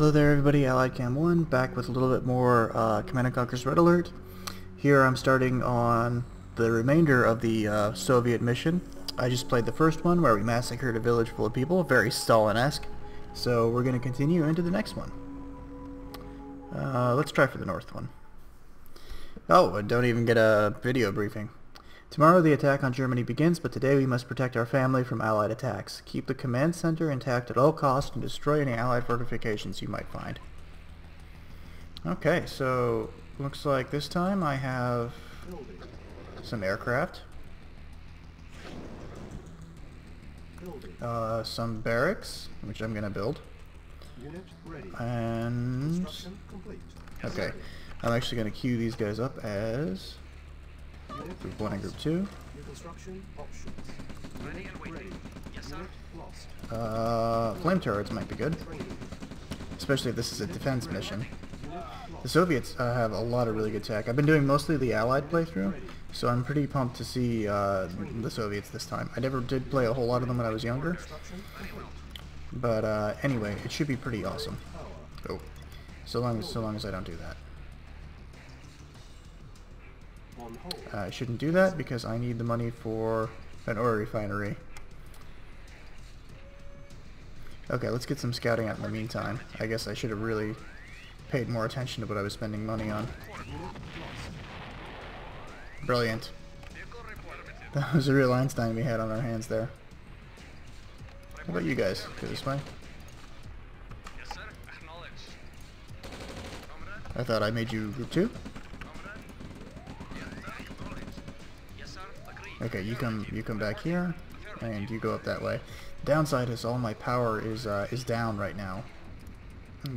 Hello there everybody, Allied Cam 1, back with a little bit more uh, Command & Conquer's Red Alert. Here I'm starting on the remainder of the uh, Soviet mission. I just played the first one where we massacred a village full of people, very Stalin-esque. So we're going to continue into the next one. Uh, let's try for the north one. Oh, I don't even get a video briefing. Tomorrow the attack on Germany begins, but today we must protect our family from Allied attacks. Keep the command center intact at all costs and destroy any Allied fortifications you might find. Okay, so looks like this time I have some aircraft, uh, some barracks, which I'm going to build, and... Okay, I'm actually going to queue these guys up as Group 1 and Group 2. Uh, flame turrets might be good. Especially if this is a defense mission. The Soviets uh, have a lot of really good tech. I've been doing mostly the Allied playthrough, so I'm pretty pumped to see uh, the Soviets this time. I never did play a whole lot of them when I was younger. But uh, anyway, it should be pretty awesome. Oh, so long as so long as I don't do that. I shouldn't do that because I need the money for an oil refinery. Okay, let's get some scouting out in the meantime. I guess I should have really paid more attention to what I was spending money on. Brilliant. That was a real Einstein we had on our hands there. How about you guys? Go this way? I thought I made you group 2? Okay, you come you come back here, and you go up that way. Downside is all my power is uh, is down right now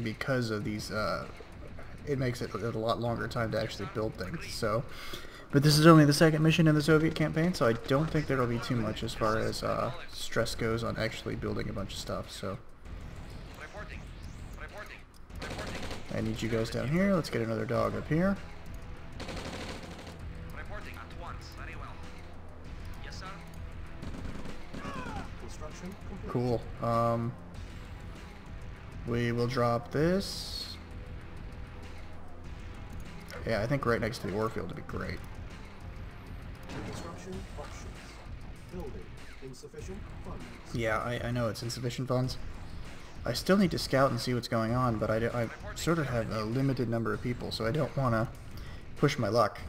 because of these. Uh, it makes it a lot longer time to actually build things. So, but this is only the second mission in the Soviet campaign, so I don't think there'll be too much as far as uh, stress goes on actually building a bunch of stuff. So. I need you guys down here. Let's get another dog up here. Cool. Um, we will drop this. Yeah, I think right next to the ore field would be great. Yeah, I, I know it's insufficient funds. I still need to scout and see what's going on, but I, I sort of have a limited number of people, so I don't want to push my luck.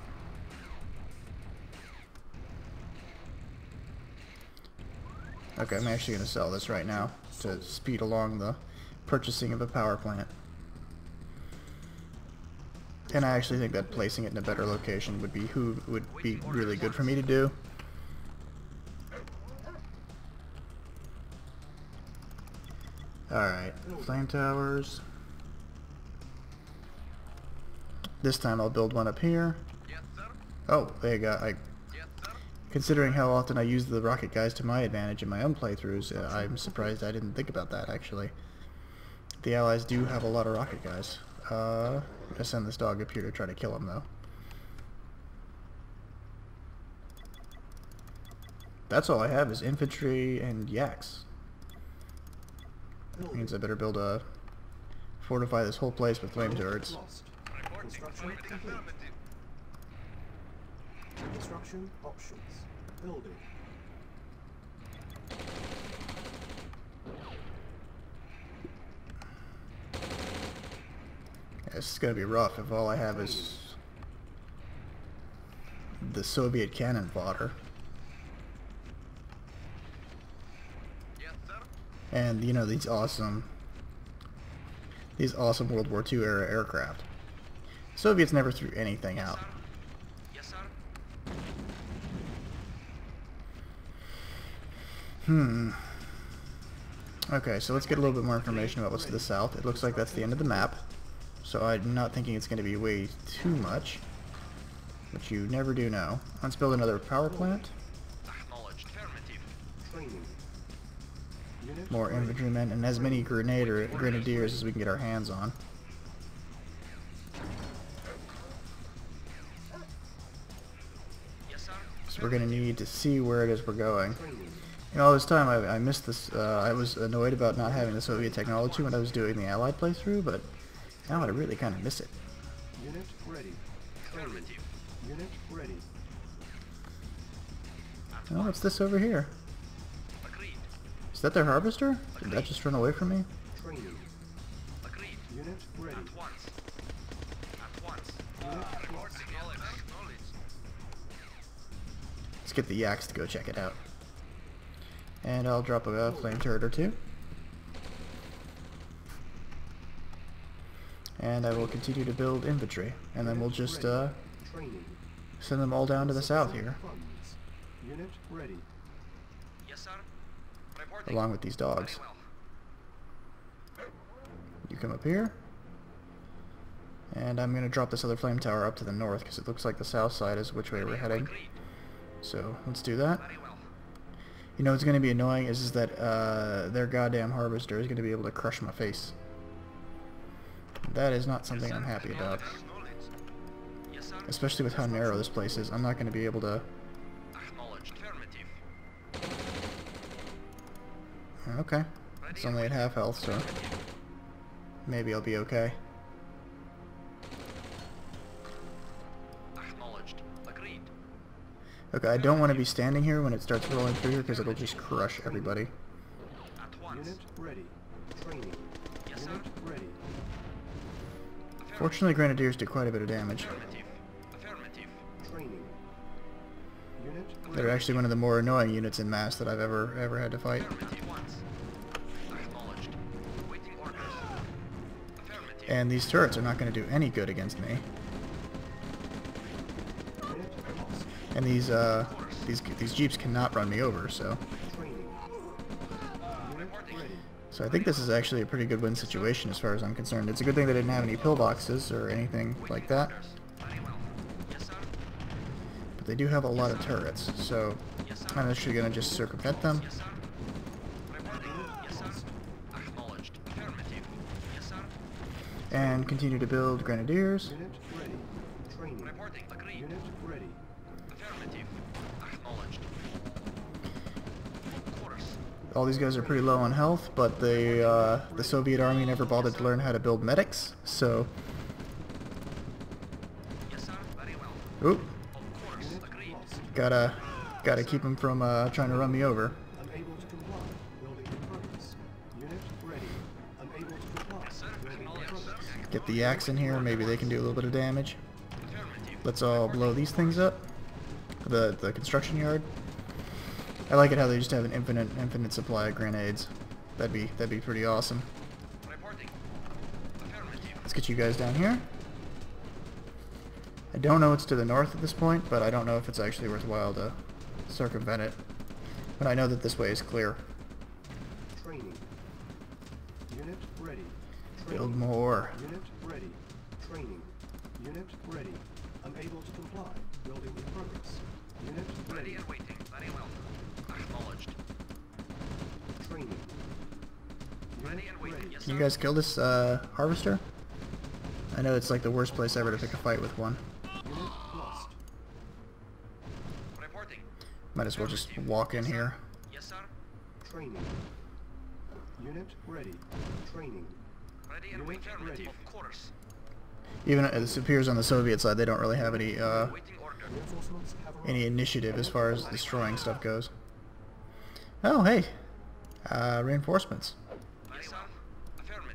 Okay, I'm actually going to sell this right now to speed along the purchasing of a power plant. And I actually think that placing it in a better location would be who would be really good for me to do. Alright, flame towers. This time I'll build one up here. Oh, there you go. I Considering how often I use the rocket guys to my advantage in my own playthroughs, uh, I'm surprised I didn't think about that, actually. The allies do have a lot of rocket guys. Uh, I'm gonna send this dog up here to try to kill him, though. That's all I have is infantry and yaks. Means I better build a... fortify this whole place with flame turrets. Construction options. Building. this is gonna be rough if all I have is the Soviet cannon fodder. And you know these awesome these awesome World War II era aircraft. Soviets never threw anything out. Hmm. Okay, so let's get a little bit more information about what's to the south. It looks like that's the end of the map. So I'm not thinking it's going to be way too much. But you never do know. Let's build another power plant. More infantrymen and as many grenadier, grenadiers as we can get our hands on. So we're going to need to see where it is we're going. You know, all this time I, I missed this. Uh, I was annoyed about not having the Soviet technology when I was doing the Allied playthrough, but now I really kind of miss it. Unit ready. Affirmative. Unit ready. Oh, what's this over here? Agreed. Is that their harvester? Did that just run away from me? Training. Agreed. Unit ready. At once. At once. Unit lost. Acknowledged. Acknowledged. Let's get the yaks to go check it out. And I'll drop a flame turret or two. And I will continue to build infantry. And then we'll just uh, send them all down to the south here, Unit ready. Yes, sir. Along with these dogs. You come up here. And I'm going to drop this other flame tower up to the north because it looks like the south side is which way we're heading. So let's do that. You know what's going to be annoying is, is that uh, their goddamn harvester is going to be able to crush my face. That is not something I'm happy about. Especially with how narrow this place is. I'm not going to be able to... Okay. It's only at half health, so maybe I'll be okay. Okay, I don't want to be standing here when it starts rolling through here because it'll just crush everybody. At once. Unit ready. Training. Yes. Unit ready. Fortunately, grenadiers do quite a bit of damage. Affirmative. Affirmative. Training. Unit They're actually one of the more annoying units in mass that I've ever ever had to fight. Affirmative. Once. Acknowledged. Waiting orders. Affirmative. And these turrets are not going to do any good against me. And these uh these these jeeps cannot run me over, so so I think this is actually a pretty good win situation as far as I'm concerned. It's a good thing they didn't have any pillboxes or anything like that, but they do have a lot of turrets, so I'm actually going to just circumvent them. And continue to build grenadiers. Unit ready. Training. Reporting. Agreed. Unit ready. Affirmative. Acknowledged. Quarters. All these guys are pretty low on health, but the uh, the Soviet army never bothered to learn how to build medics, so oop, gotta gotta keep them from uh, trying to run me over. Get the yaks in here, maybe they can do a little bit of damage. Let's all blow these things up. The the construction yard. I like it how they just have an infinite infinite supply of grenades. That'd be that'd be pretty awesome. Let's get you guys down here. I don't know what's to the north at this point, but I don't know if it's actually worthwhile to circumvent it. But I know that this way is clear. Training. Unit ready. Build more. Unit ready. Training. Unit ready. Unable to comply. Building in progress. Unit Ready ready. and waiting. Very well. Acknowledged. Training. Ready Unit and waiting. ready. Yes, Can you guys kill this uh, harvester? I know it's like the worst place ever to pick a fight with one. Unit lost. Reporting. Might as well just walk in here. Yes, sir. Training. Unit ready. Training. Ready and Unit waiting. ready. Of course. Even as it appears on the Soviet side, they don't really have any uh, Waiting order. Reinforcements have arrived. any initiative as far as destroying stuff goes. Oh, hey, uh, reinforcements.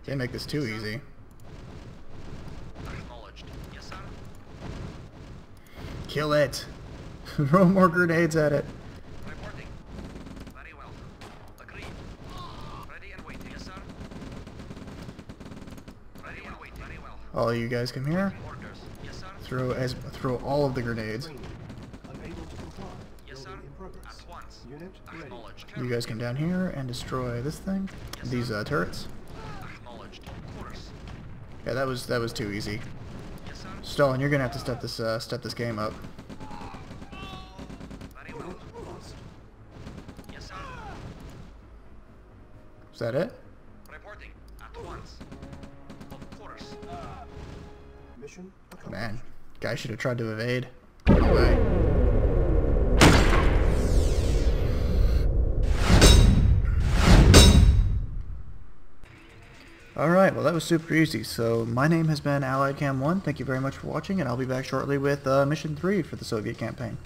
Yes, sir. Affirmative. They make this too easy. Yes. Kill it. Throw more grenades at it. Reporting. Very well. Agreed. Ready and waiting. Yes, sir. Ready and waiting. Very well. All you guys come here. Yes, sir. Throw as throw all of the grenades. Unable to comply. Yes, sir. In progress. At once. Unit. Acknowledged. You guys come down here and destroy this thing. These uh, turrets. Acknowledged. Of course. Yeah, that was that was too easy. Yes. Stalin, you're gonna have to step this uh, step this game up. Very well. Unit lost. Yes, sir. Is that it? Reporting. At once. Of course. Mission. Man, guy should have tried to evade. Anyway. Alright, well that was super easy. So my name has been Allied Cam 1. Thank you very much for watching, and I'll be back shortly with uh, Mission 3 for the Soviet campaign.